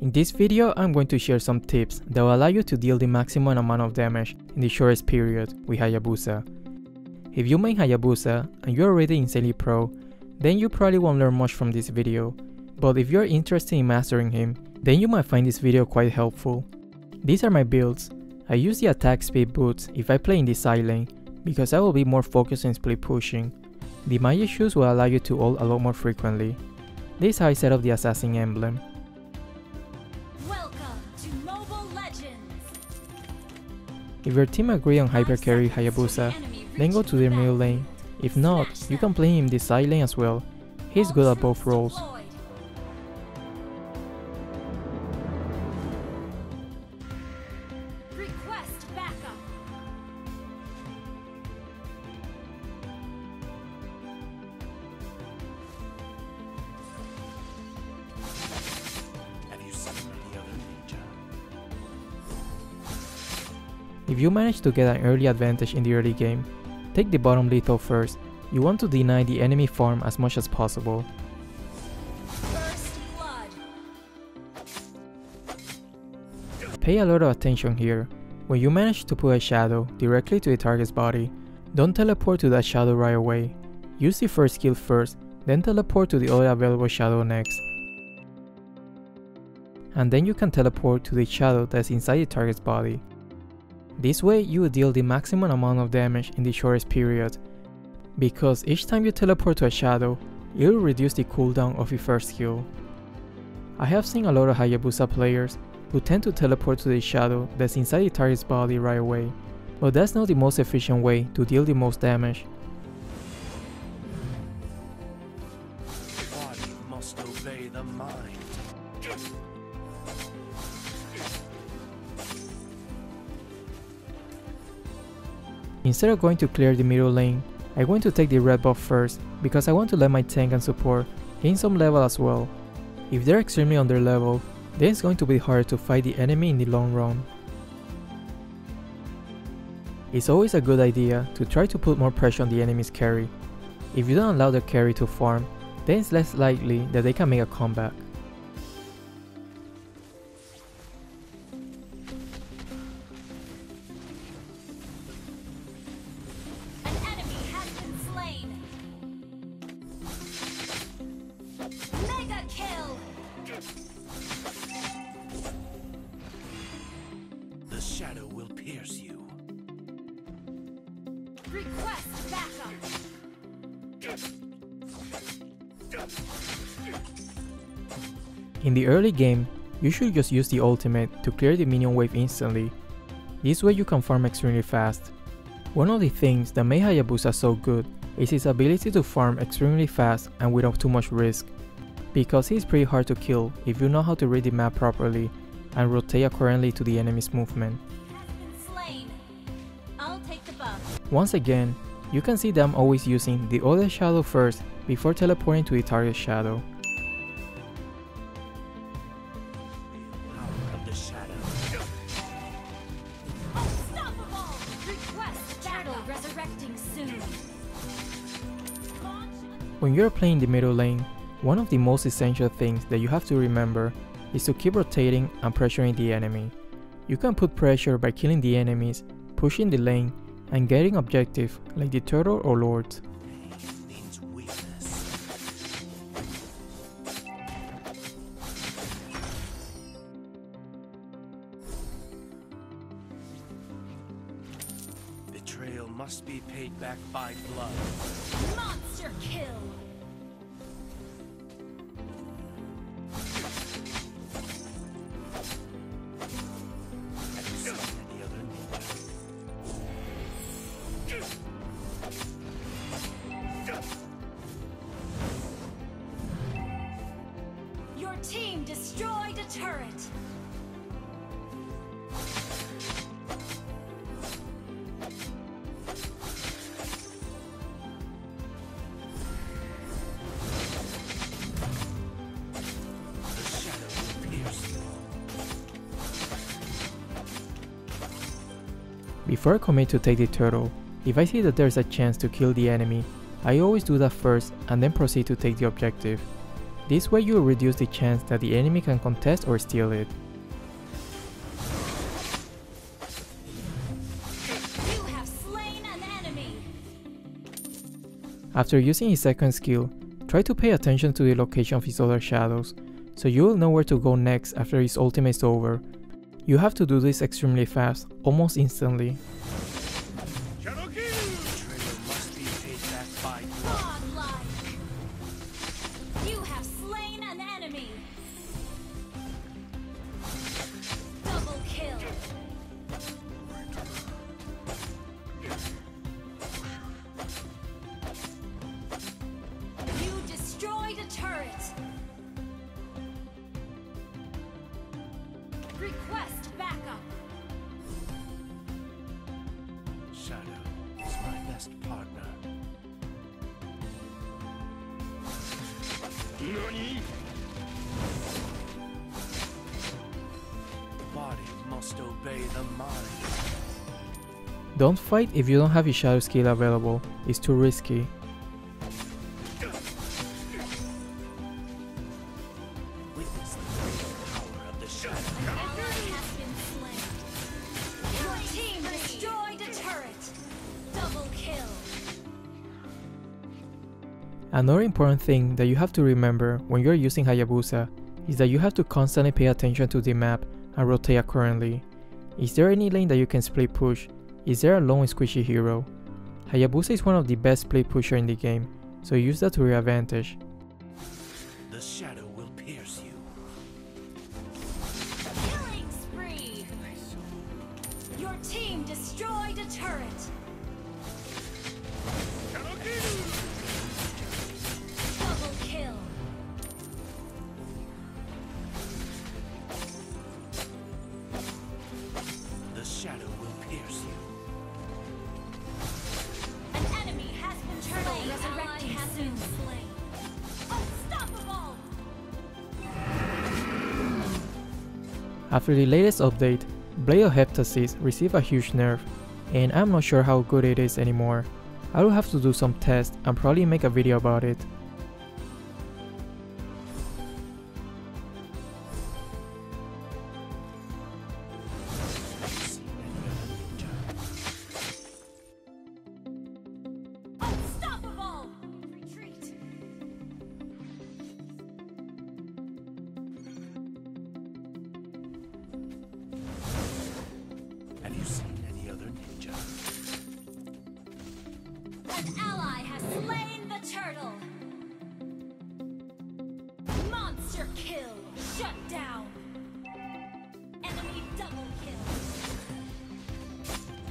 In this video, I'm going to share some tips that will allow you to deal the maximum amount of damage in the shortest period with Hayabusa. If you main Hayabusa and you're already insanely pro, then you probably won't learn much from this video, but if you're interested in mastering him, then you might find this video quite helpful. These are my builds. I use the attack speed boots if I play in the side lane, because I will be more focused on split pushing. The magic shoes will allow you to ult a lot more frequently. This is how I set up the assassin emblem. If your team agree on hyper carry Hayabusa, then go to their middle lane. If not, you can play him the side lane as well. He's good at both roles. If you manage to get an early advantage in the early game, take the bottom lethal first. You want to deny the enemy farm as much as possible. Pay a lot of attention here. When you manage to put a shadow directly to the target's body, don't teleport to that shadow right away. Use the first skill first, then teleport to the other available shadow next. And then you can teleport to the shadow that's inside the target's body. This way you will deal the maximum amount of damage in the shortest period, because each time you teleport to a shadow, it will reduce the cooldown of your first skill. I have seen a lot of Hayabusa players who tend to teleport to the shadow that's inside the target's body right away, but that's not the most efficient way to deal the most damage. Instead of going to clear the middle lane, I'm going to take the red buff first because I want to let my tank and support gain some level as well. If they're extremely under level, then it's going to be hard to fight the enemy in the long run. It's always a good idea to try to put more pressure on the enemy's carry. If you don't allow the carry to farm, then it's less likely that they can make a comeback. Request backup. In the early game, you should just use the ultimate to clear the minion wave instantly. This way you can farm extremely fast. One of the things that made Hayabusa so good is his ability to farm extremely fast and without too much risk. Because he's pretty hard to kill if you know how to read the map properly and rotate accordingly to the enemy's movement. Once again, you can see them always using the other shadow first before teleporting to the target shadow. When you're playing the middle lane, one of the most essential things that you have to remember is to keep rotating and pressuring the enemy. You can put pressure by killing the enemies, pushing the lane, and getting objective like the turtle or lords. Betrayal must be paid back by blood. Monster kill! Before I commit to take the turtle, if I see that there's a chance to kill the enemy, I always do that first and then proceed to take the objective. This way you will reduce the chance that the enemy can contest or steal it. You have slain an enemy. After using his second skill, try to pay attention to the location of his other shadows, so you will know where to go next after his ultimate is over. You have to do this extremely fast, almost instantly. Betrayal best partner. The body must obey the mind. Don't fight if you don't have his shadow skill available, it's too risky. Another important thing that you have to remember when you're using Hayabusa is that you have to constantly pay attention to the map and rotate accordingly. Is there any lane that you can split push? Is there a lone squishy hero? Hayabusa is one of the best split pusher in the game, so use that to your advantage. The shadow will pierce you. Killing spree. Your team destroyed a turret. After the latest update, Blade of Heptaseas received a huge nerf, and I'm not sure how good it is anymore. I will have to do some tests and probably make a video about it. Unstoppable. You seen An ally has slain the turtle. Monster kill. Shut down. Enemy double kill.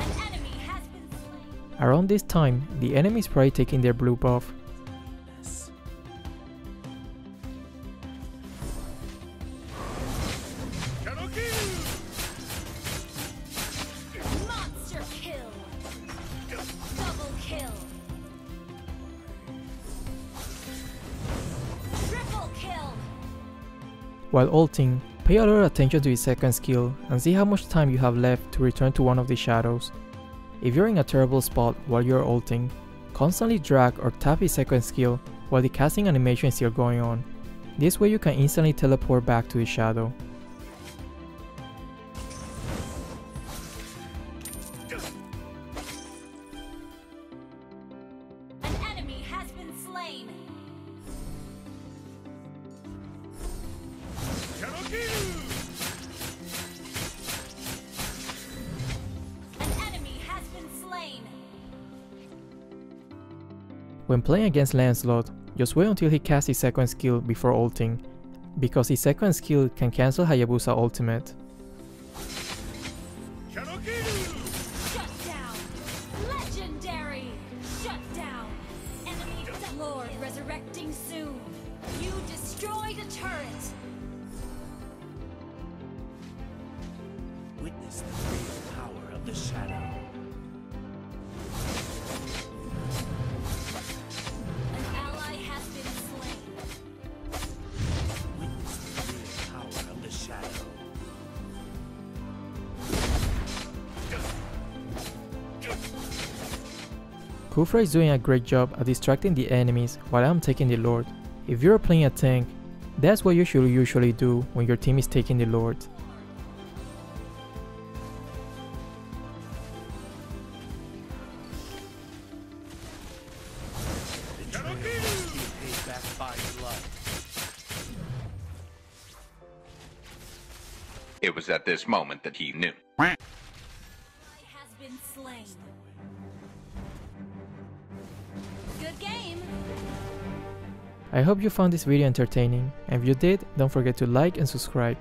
An enemy has been slain. Around this time, the enemy is probably taking their blue buff. While ulting, pay a lot of attention to his second skill and see how much time you have left to return to one of the shadows. If you're in a terrible spot while you're ulting, constantly drag or tap his second skill while the casting animation is still going on. This way you can instantly teleport back to the shadow. When playing against Lancelot, just wait until he casts his second skill before ulting, because his second skill can cancel Hayabusa ultimate. Witness the great power of the shadow. Khufra is doing a great job at distracting the enemies while I'm taking the Lord. If you're playing a tank, That's what you should usually do when your team is taking the Lord. It was at this moment that he knew. I hope you found this video entertaining, and if you did, don't forget to like and subscribe.